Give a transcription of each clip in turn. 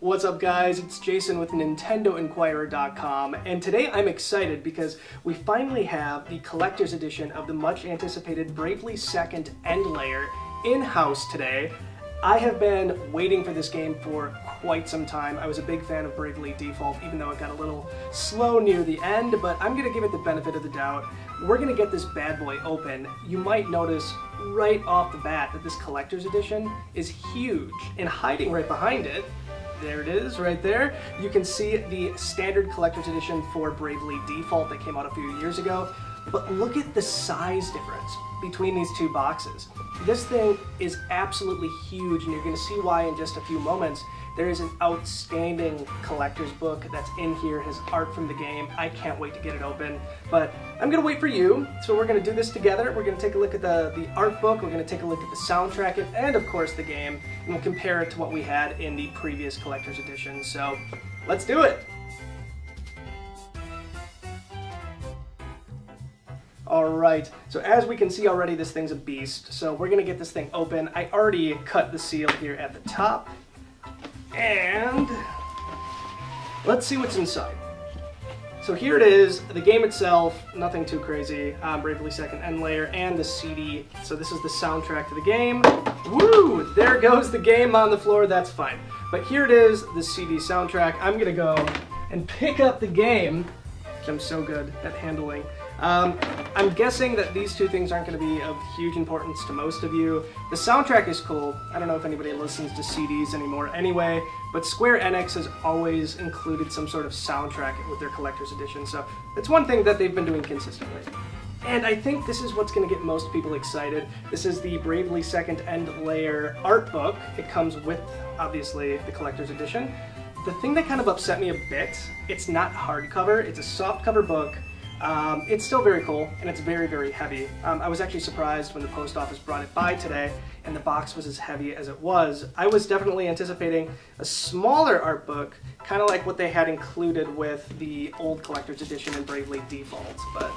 What's up guys, it's Jason with NintendoInquirer.com and today I'm excited because we finally have the collector's edition of the much anticipated Bravely Second End Layer in-house today. I have been waiting for this game for quite some time. I was a big fan of Bravely Default even though it got a little slow near the end, but I'm going to give it the benefit of the doubt. We're going to get this bad boy open. You might notice right off the bat that this collector's edition is huge and hiding right behind it there it is, right there. You can see the standard collector's edition for Bravely Default that came out a few years ago. But look at the size difference between these two boxes. This thing is absolutely huge, and you're going to see why in just a few moments. There is an outstanding collector's book that's in here, his art from the game. I can't wait to get it open, but I'm going to wait for you. So we're going to do this together. We're going to take a look at the, the art book, we're going to take a look at the soundtrack, and of course the game, and we'll compare it to what we had in the previous collector's edition. So let's do it! Alright, so as we can see already, this thing's a beast. So we're gonna get this thing open. I already cut the seal here at the top. And let's see what's inside. So here it is, the game itself, nothing too crazy, um, Bravely Second End Layer, and the CD. So this is the soundtrack to the game. Woo! There goes the game on the floor, that's fine. But here it is, the CD soundtrack. I'm gonna go and pick up the game, which I'm so good at handling. Um, I'm guessing that these two things aren't going to be of huge importance to most of you. The soundtrack is cool. I don't know if anybody listens to CDs anymore anyway, but Square Enix has always included some sort of soundtrack with their collector's edition, so it's one thing that they've been doing consistently. And I think this is what's going to get most people excited. This is the Bravely Second End Layer art book. It comes with, obviously, the collector's edition. The thing that kind of upset me a bit, it's not hardcover, it's a softcover book, um, it's still very cool, and it's very, very heavy. Um, I was actually surprised when the post office brought it by today, and the box was as heavy as it was. I was definitely anticipating a smaller art book, kind of like what they had included with the old collector's edition in Bravely Default. But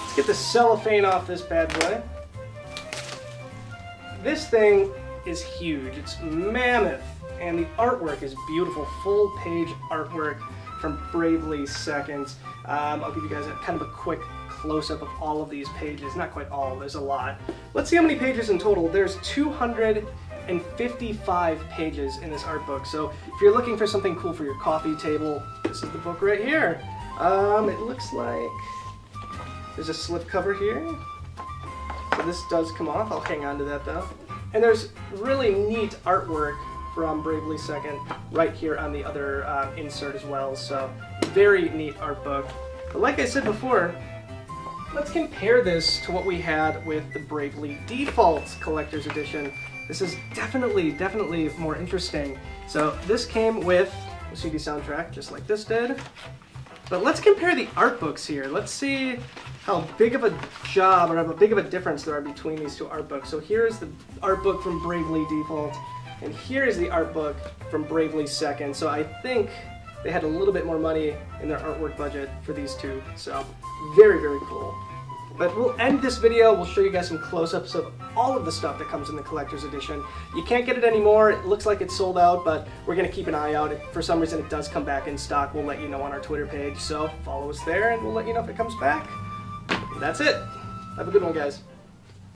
let's get the cellophane off this bad boy. This thing is huge. It's mammoth, and the artwork is beautiful. Full page artwork from Bravely Seconds. Um, I'll give you guys a kind of a quick close-up of all of these pages. Not quite all, there's a lot. Let's see how many pages in total. There's 255 pages in this art book. So if you're looking for something cool for your coffee table, this is the book right here. Um, it looks like there's a slip cover here. So this does come off. I'll hang on to that though. And there's really neat artwork from Bravely Second right here on the other uh, insert as well. So very neat art book. But like I said before, let's compare this to what we had with the Bravely Default Collector's Edition. This is definitely, definitely more interesting. So this came with the CD soundtrack, just like this did. But let's compare the art books here. Let's see how big of a job or how big of a difference there are between these two art books. So here's the art book from Bravely Default. And here is the art book from Bravely Second. So I think they had a little bit more money in their artwork budget for these two. So very, very cool. But we'll end this video, we'll show you guys some close-ups of all of the stuff that comes in the collector's edition. You can't get it anymore, it looks like it's sold out, but we're gonna keep an eye out. If for some reason it does come back in stock, we'll let you know on our Twitter page. So follow us there and we'll let you know if it comes back. That's it. Have a good one, guys.